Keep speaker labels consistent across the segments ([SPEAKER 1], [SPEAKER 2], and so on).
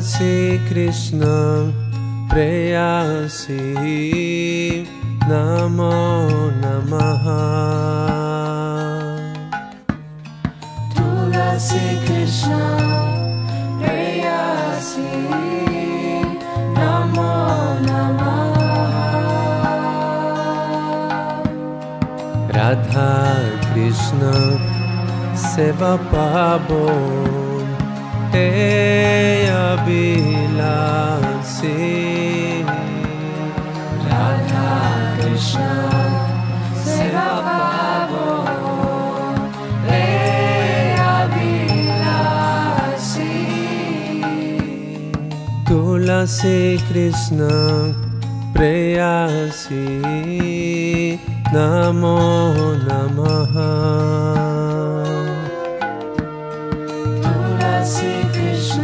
[SPEAKER 1] तुलसी कृष्ण प्रेयासी नमो नमः
[SPEAKER 2] तुलसी कृष्ण प्रेयासी नमो नमः
[SPEAKER 1] राधा कृष्ण सेवा पाबो ते अभिलाषी
[SPEAKER 2] राधा कृष्ण सेवा पावो रे अभिलाषी
[SPEAKER 1] तुलसी कृष्ण प्रेयासी नमो नमः
[SPEAKER 2] तुलसी कृष्ण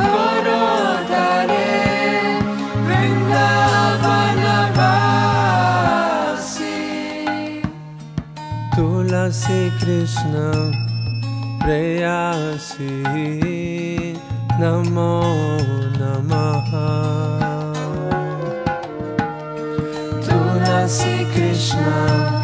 [SPEAKER 2] गोरो तुलस्रीकृष्ण प्रयासि नमो नमः।
[SPEAKER 1] तुलस्री कृष्ण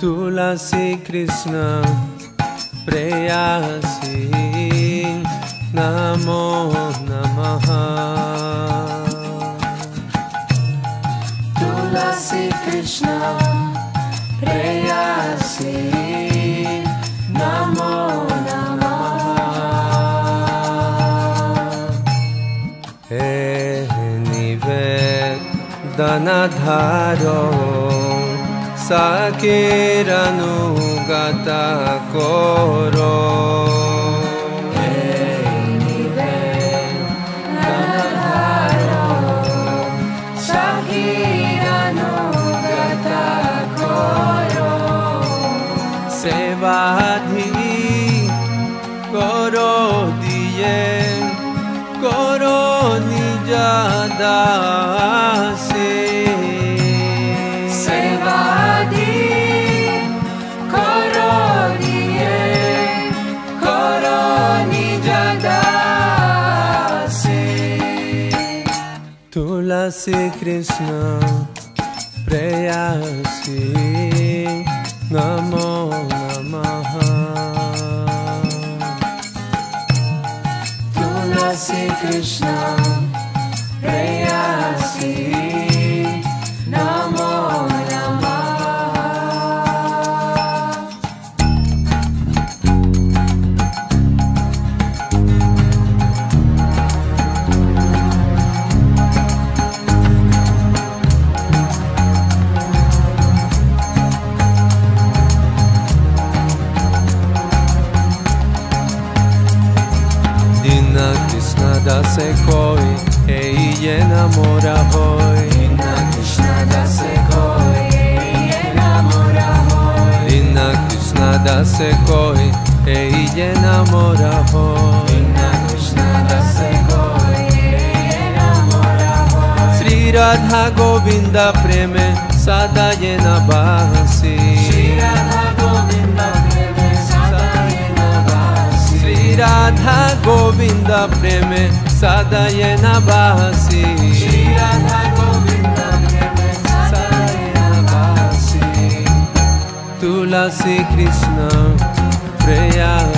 [SPEAKER 2] तुलसी कृष्ण प्रेयासी नमो नमः। तुलसी Krishna प्रेयासी।
[SPEAKER 1] Danadharo, Shakira nuga ta koro. Hey
[SPEAKER 2] ni vem, Danadharo, Shakira
[SPEAKER 1] nuga ta koro. Ni jada.
[SPEAKER 2] se Krishna, preya se namo. se
[SPEAKER 1] koji, ej je na mora hoj. Inna
[SPEAKER 2] Krishna da se koji, ej je
[SPEAKER 1] na hoj. Inna Krishna da se koji, ej je
[SPEAKER 2] na hoj. Inna Krishna da se koji.
[SPEAKER 1] Sri Radha Govinda preme, sada
[SPEAKER 2] je na bahasi.
[SPEAKER 1] Sri Radha Govinda preme, sada je na.
[SPEAKER 2] Sri Radha Govinda preme, sada je
[SPEAKER 1] na basi. Shri Radha sada
[SPEAKER 2] Tulasi Krishna Preya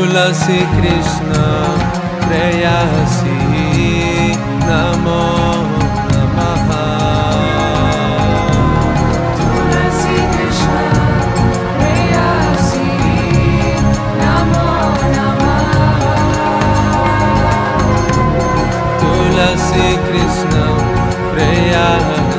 [SPEAKER 1] तुलसी कृष्ण प्रेयसी नमो नमः तुलसी कृष्ण प्रेयसी नमो नमः
[SPEAKER 2] तुलसी कृष्ण
[SPEAKER 1] प्रेयसी